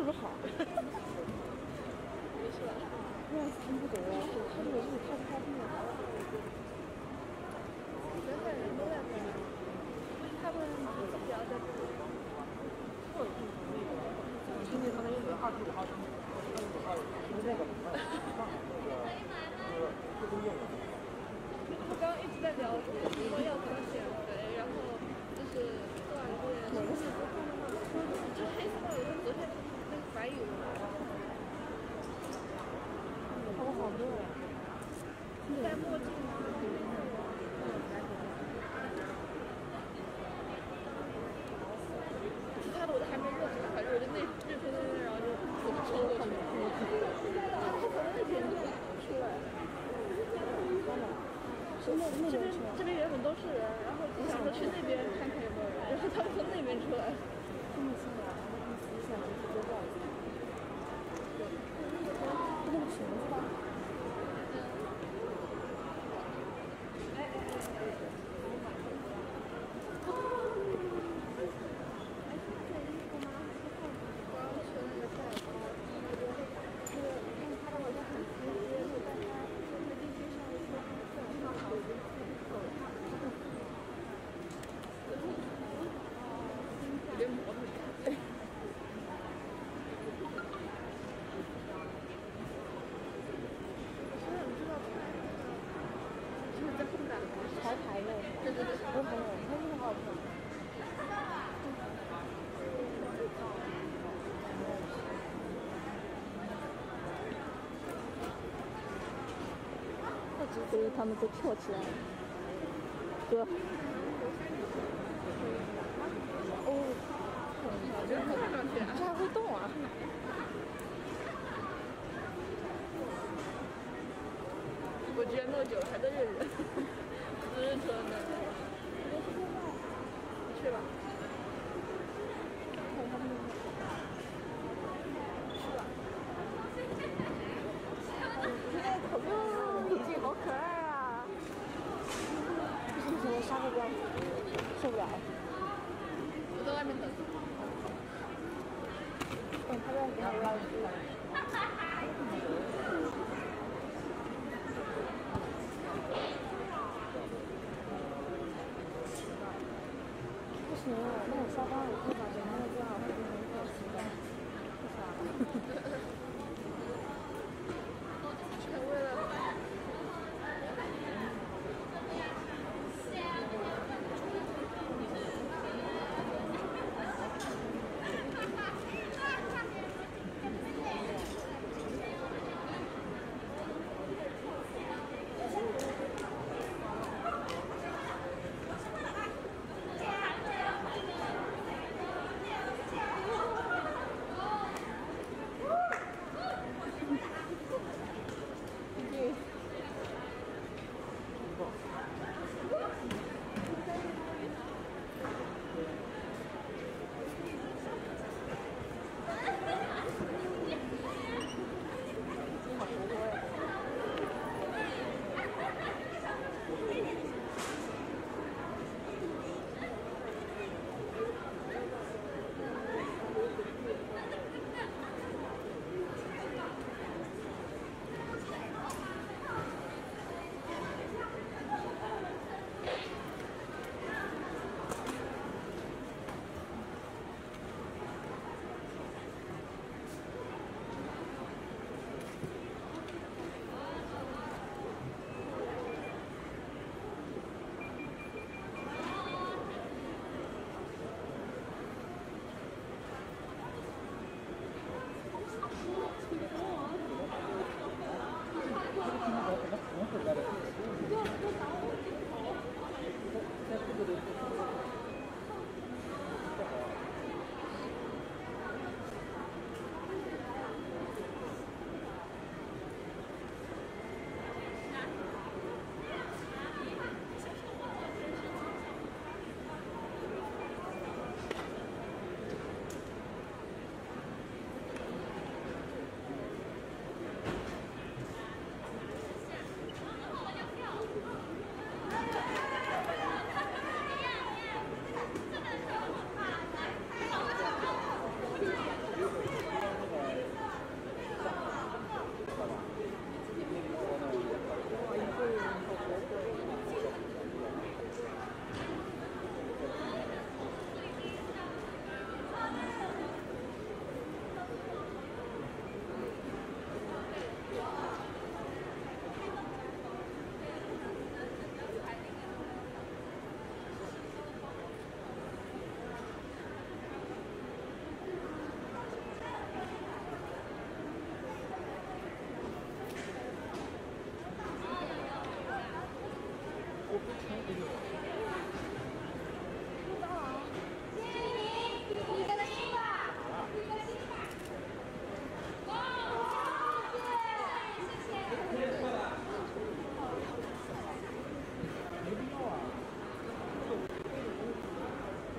是不是好？没事吧？我也听不懂啊，他这个就是他他这个。人在人都在这里，他们自己要在这里。今天他那个是二十五号，二十五号就是那个放那个就是不中用的。我刚刚一直在聊说要怎么减肥，然后就是锻炼。哪个是？就黑色的，就昨天那个白油。他们好热呀！戴墨镜吗？其他的我都还没热出来，反正我就那热腾腾的，然后就怎么抽过去。他他从那边出来。是那那这边，这边原本都是人，然后就想着去那边看看有没有人，然后他们从那边出来。他们现在然后他们私下就直接报警。那个裙子吧，别磨蹭。我想知道拍那个，就是在后面。排排的，对对对，我朋友，他真的好漂亮。所以，他们都跳起来了。哥，哦，我觉得看上去啊这还会动啊！我居然那么久还在认人，支撑的。你去吧。现在可不，眼镜好可爱啊！不受不了。我在外面等。等他在给他拉